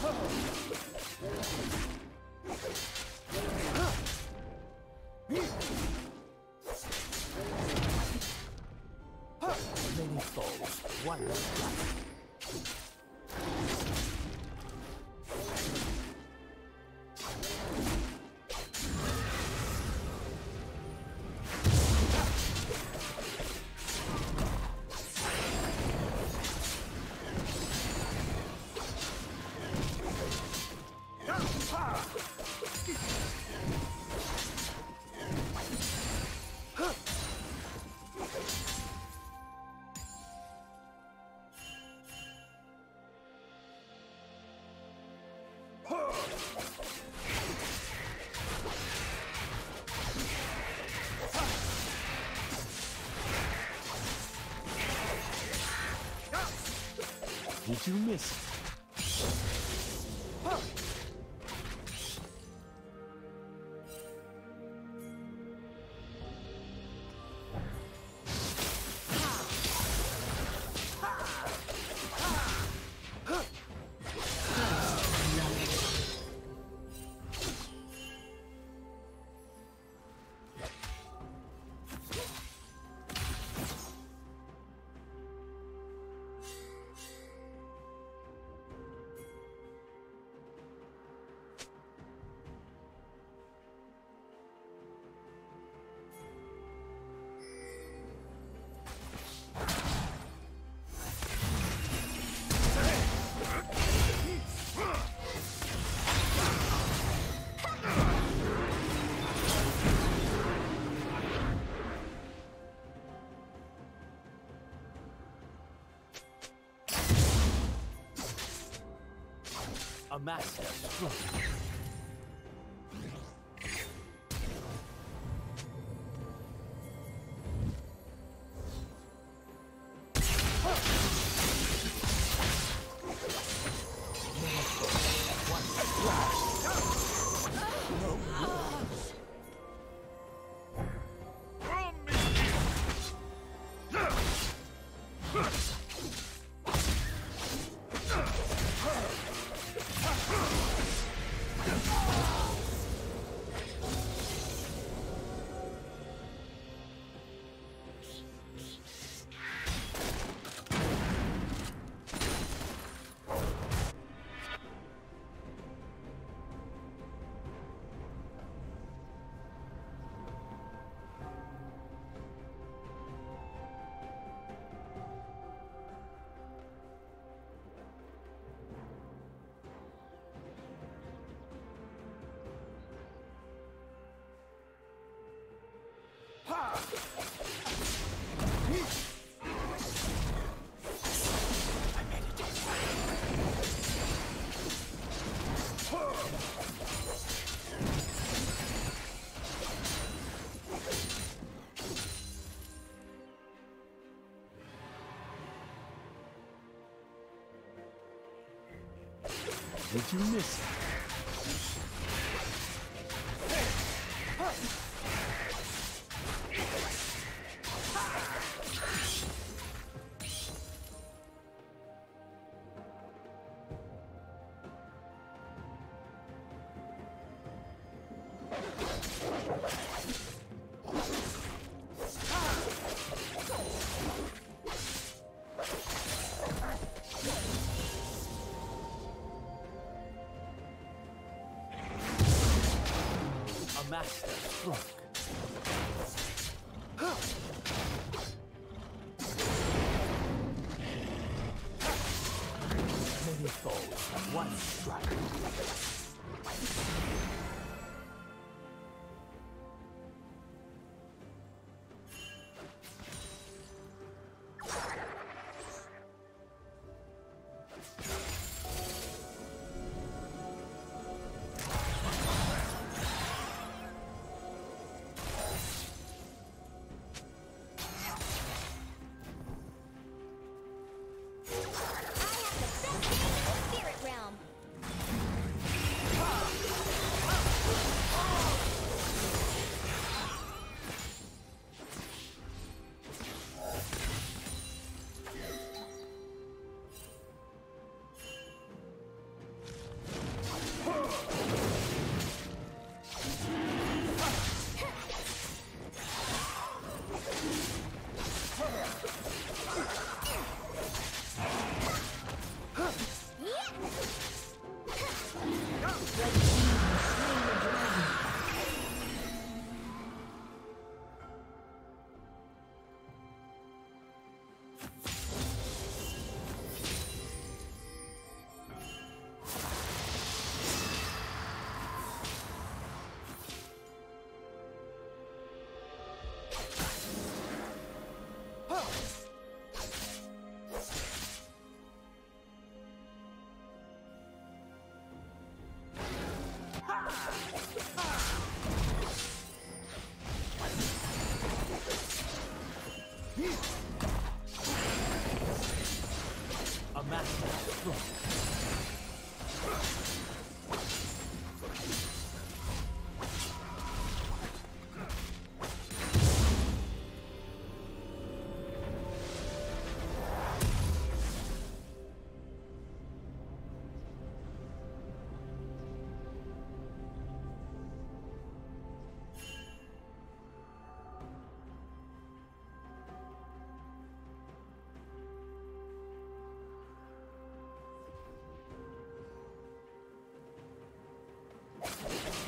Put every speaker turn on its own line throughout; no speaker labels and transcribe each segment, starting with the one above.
Many foes, one Did you miss master. Did you miss it? One strike.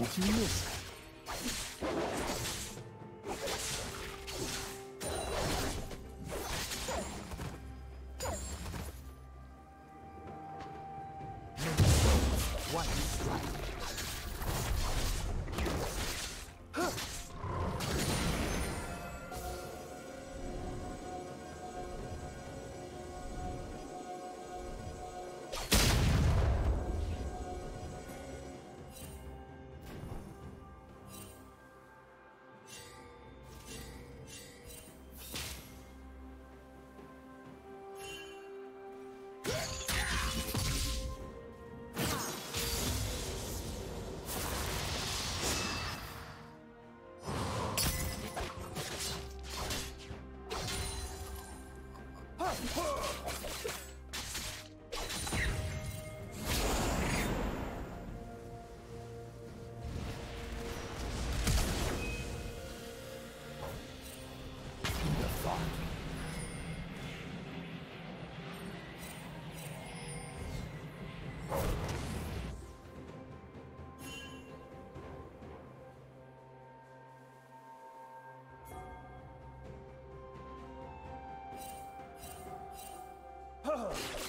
Did you miss A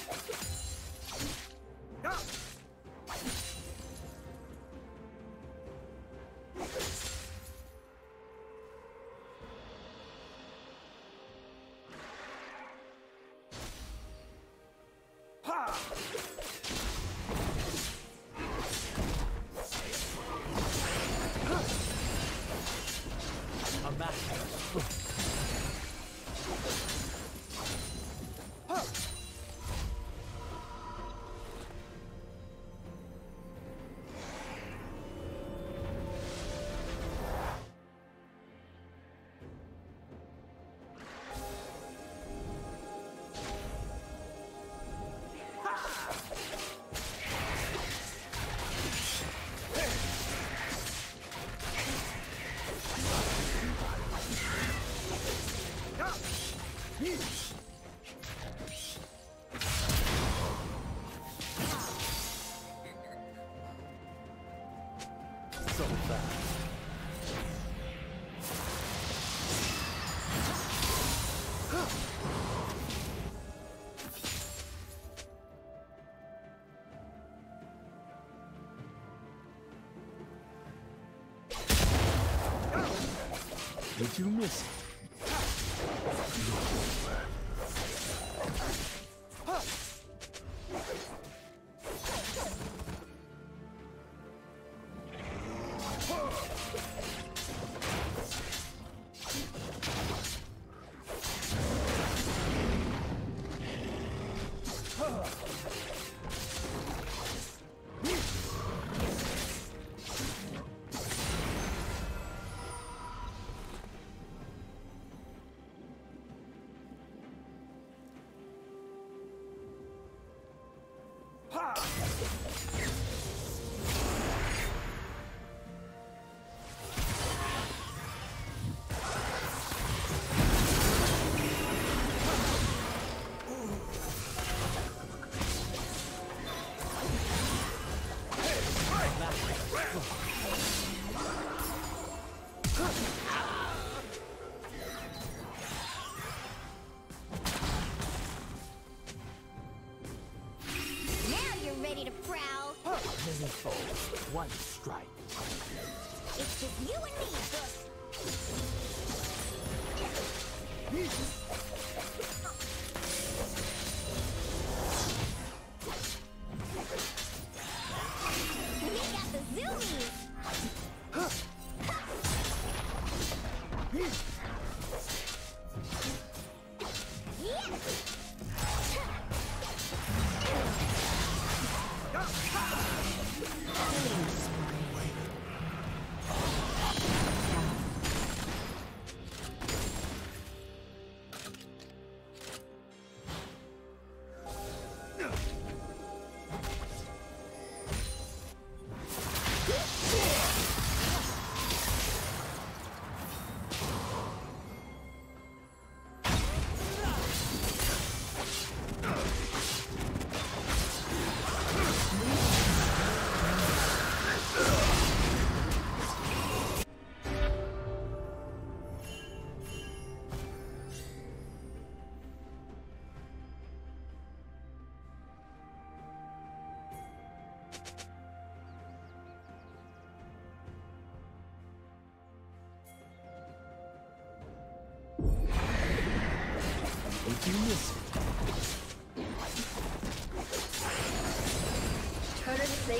So fast. Did you miss one strike.
It's just you and me, Book.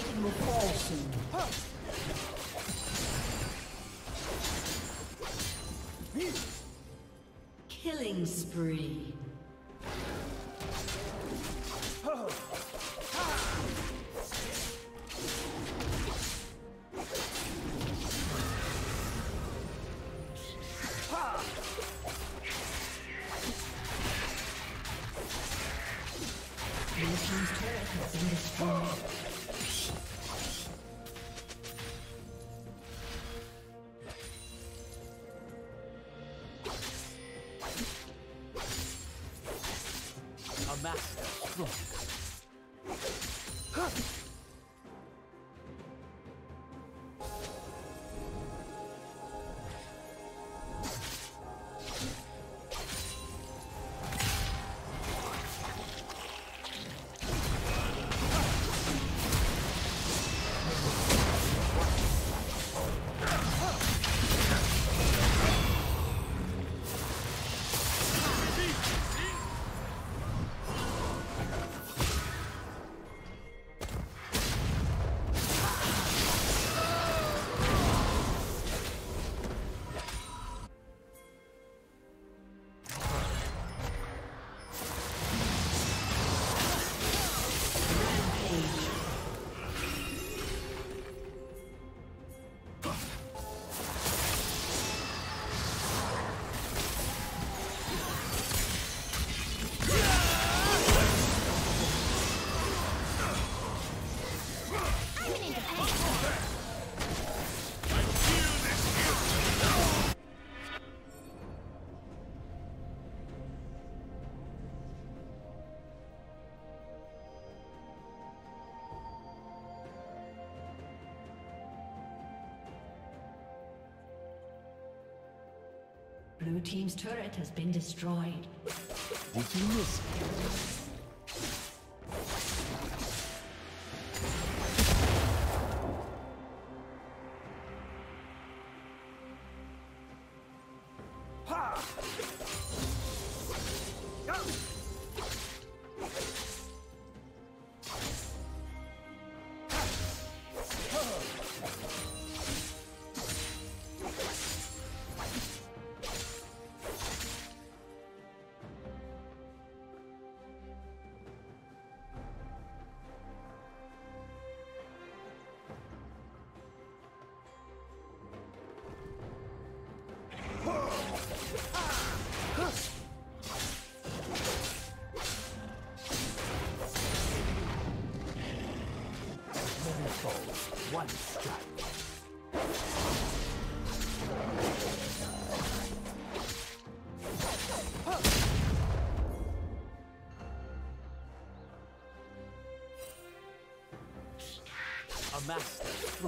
Plating will fall soon. Killing spree. Blue team's turret has been destroyed. Team's turret has been destroyed.
Did you miss A master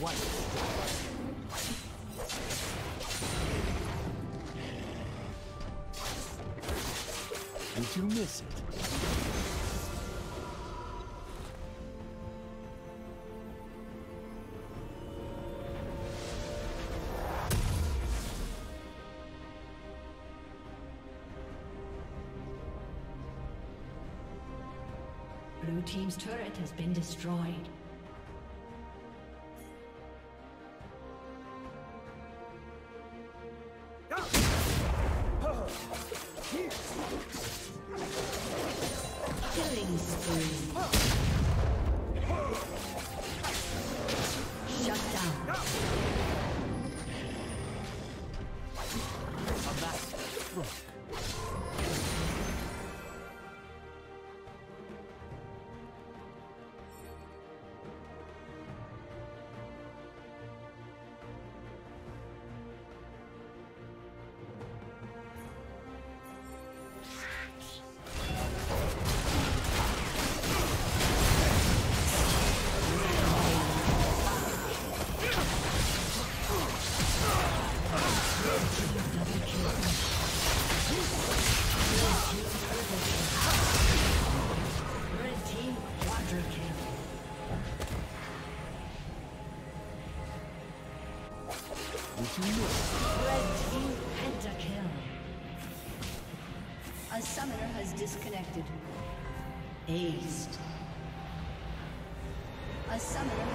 Did you miss it?
Blue team's turret has been destroyed. Killing disconnected. Aced. A summoner.